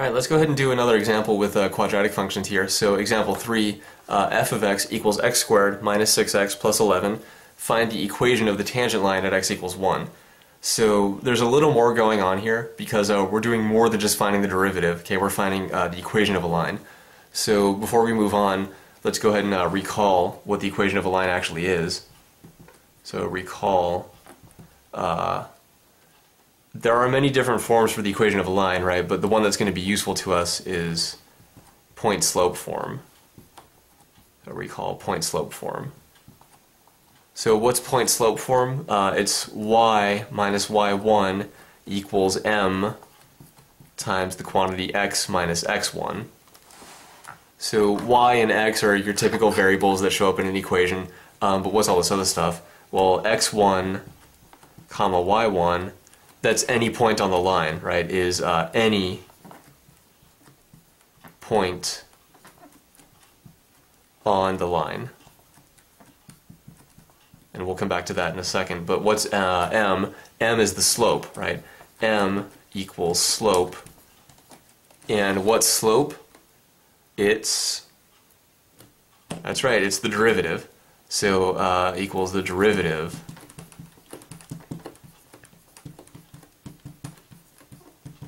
Alright, let's go ahead and do another example with uh, quadratic functions here. So example 3, uh, f of x equals x squared minus 6x plus 11. Find the equation of the tangent line at x equals 1. So there's a little more going on here because uh, we're doing more than just finding the derivative. Okay, we're finding uh, the equation of a line. So before we move on, let's go ahead and uh, recall what the equation of a line actually is. So recall uh, there are many different forms for the equation of a line, right? But the one that's going to be useful to us is point slope form. So recall point slope form. So what's point slope form? Uh, it's y minus y1 equals m times the quantity x minus x1. So y and x are your typical variables that show up in an equation, um, but what's all this other stuff? Well, x1 comma y1 that's any point on the line, right, is uh, any point on the line. And we'll come back to that in a second. But what's uh, m? m is the slope, right? m equals slope. And what's slope? It's, that's right, it's the derivative. So uh, equals the derivative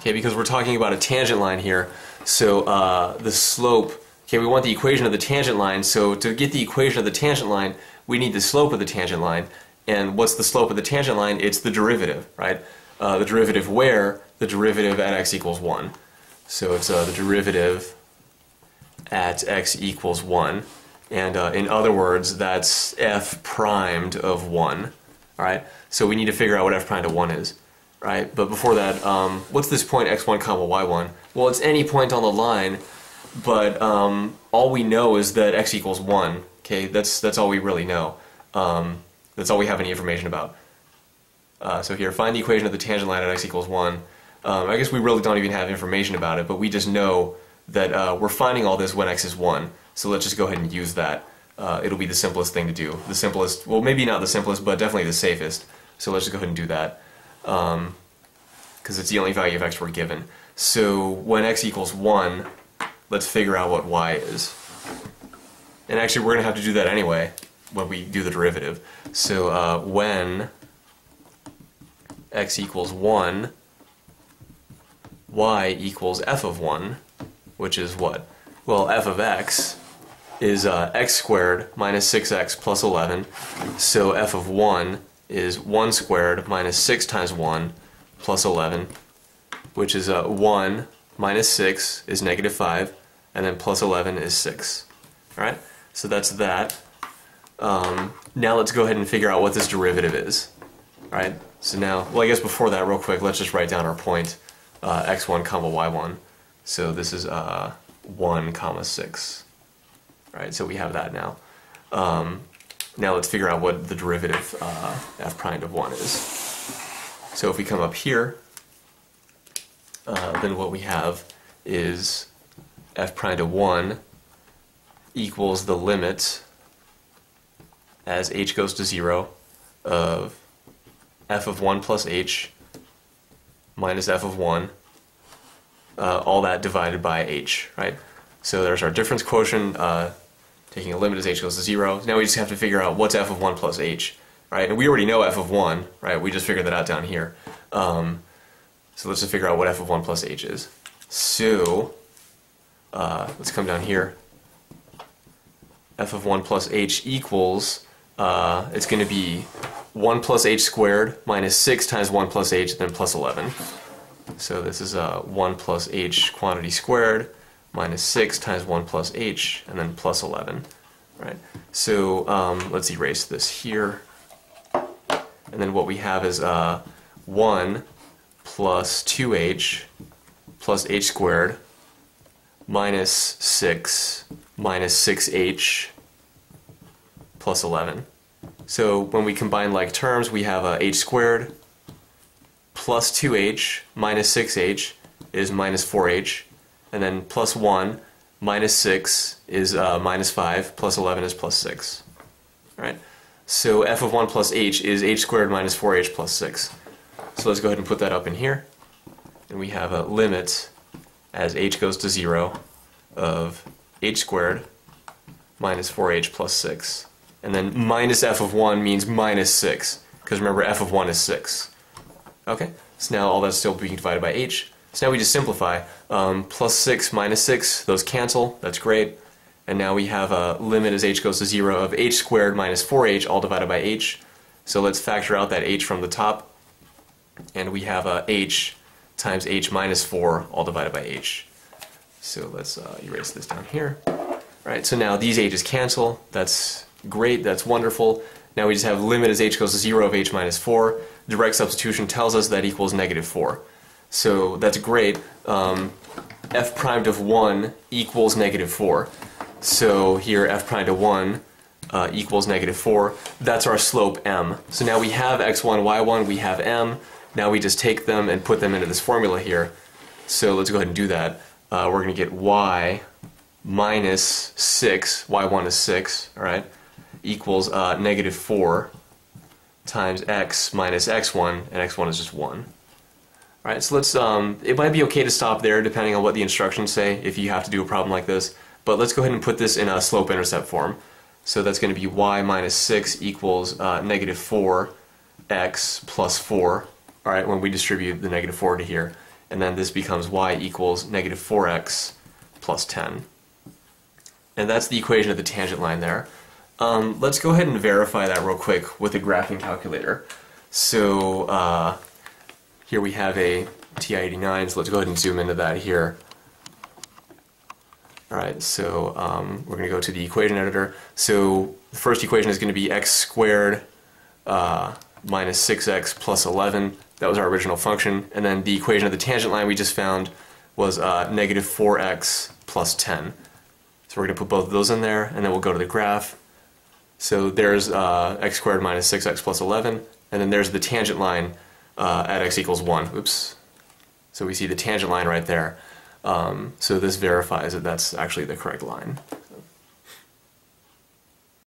okay, because we're talking about a tangent line here. So uh, the slope, okay, we want the equation of the tangent line. So to get the equation of the tangent line, we need the slope of the tangent line. And what's the slope of the tangent line? It's the derivative, right? Uh, the derivative where? The derivative at x equals 1. So it's uh, the derivative at x equals 1. And uh, in other words, that's f primed of 1. All right? So we need to figure out what f primed of 1 is right? But before that, um, what's this point x1 comma y1? Well, it's any point on the line, but um, all we know is that x equals 1. Okay, that's that's all we really know. Um, that's all we have any information about. Uh, so here, find the equation of the tangent line at x equals 1. Um, I guess we really don't even have information about it, but we just know that uh, we're finding all this when x is 1. So let's just go ahead and use that. Uh, it'll be the simplest thing to do. The simplest, well, maybe not the simplest, but definitely the safest. So let's just go ahead and do that because um, it's the only value of x we're given. So when x equals 1, let's figure out what y is. And actually we're going to have to do that anyway when we do the derivative. So uh, when x equals 1, y equals f of 1, which is what? Well, f of x is uh, x squared minus 6x plus 11. So f of 1 is 1 squared minus 6 times 1 plus 11, which is uh, 1 minus 6 is negative 5, and then plus 11 is 6. Alright, so that's that. Um, now let's go ahead and figure out what this derivative is. Alright, so now, well I guess before that, real quick, let's just write down our point, uh, x1 comma y1. So this is uh, 1 comma 6. Alright, so we have that now. Um, now let's figure out what the derivative uh, f prime of 1 is. So if we come up here, uh, then what we have is f prime of 1 equals the limit as h goes to 0 of f of 1 plus h minus f of 1, uh, all that divided by h, right? So there's our difference quotient, uh, taking a limit as h goes to 0. Now we just have to figure out what's f of 1 plus h, right? And we already know f of 1, right? We just figured that out down here. Um, so let's just figure out what f of 1 plus h is. So, uh, let's come down here. f of 1 plus h equals, uh, it's going to be 1 plus h squared minus 6 times 1 plus h, then plus 11. So this is uh, 1 plus h quantity squared minus 6 times 1 plus h, and then plus 11. Right? So um, let's erase this here. And then what we have is uh, 1 plus 2h plus h squared minus 6 minus 6h plus 11. So when we combine like terms, we have uh, h squared plus 2h minus 6h is minus 4h and then plus 1 minus 6 is uh, minus 5, plus 11 is plus 6. Right? So f of 1 plus h is h squared minus 4h plus 6. So let's go ahead and put that up in here. And we have a limit as h goes to 0 of h squared minus 4h plus 6. And then minus f of 1 means minus 6, because remember f of 1 is 6. Okay, so now all that's still being divided by h. So now we just simplify. Um, plus 6 minus 6, those cancel, that's great. And now we have a limit as h goes to 0 of h squared minus 4h all divided by h. So let's factor out that h from the top. And we have a h times h minus 4 all divided by h. So let's uh, erase this down here. All right, so now these h's cancel. That's great, that's wonderful. Now we just have limit as h goes to 0 of h minus 4. Direct substitution tells us that equals negative 4. So that's great. Um, f primed of 1 equals negative 4. So here f prime of 1 uh, equals negative 4. That's our slope m. So now we have x1, y1, we have m. Now we just take them and put them into this formula here. So let's go ahead and do that. Uh, we're going to get y minus 6, y1 is 6, all right, equals uh, negative 4 times x minus x1, and x1 is just 1. All right, so let's, um, it might be okay to stop there depending on what the instructions say if you have to do a problem like this, but let's go ahead and put this in a slope-intercept form. So that's going to be y minus 6 equals uh, negative 4x plus 4, all right, when we distribute the negative 4 to here. And then this becomes y equals negative 4x plus 10. And that's the equation of the tangent line there. Um, let's go ahead and verify that real quick with a graphing calculator. So uh, here we have a TI-89, so let's go ahead and zoom into that here. Alright, so um, we're going to go to the equation editor. So the first equation is going to be x squared uh, minus 6x plus 11. That was our original function. And then the equation of the tangent line we just found was uh, negative 4x plus 10. So we're going to put both of those in there, and then we'll go to the graph. So there's uh, x squared minus 6x plus 11, and then there's the tangent line uh, at x equals 1. Oops. So we see the tangent line right there. Um, so this verifies that that's actually the correct line.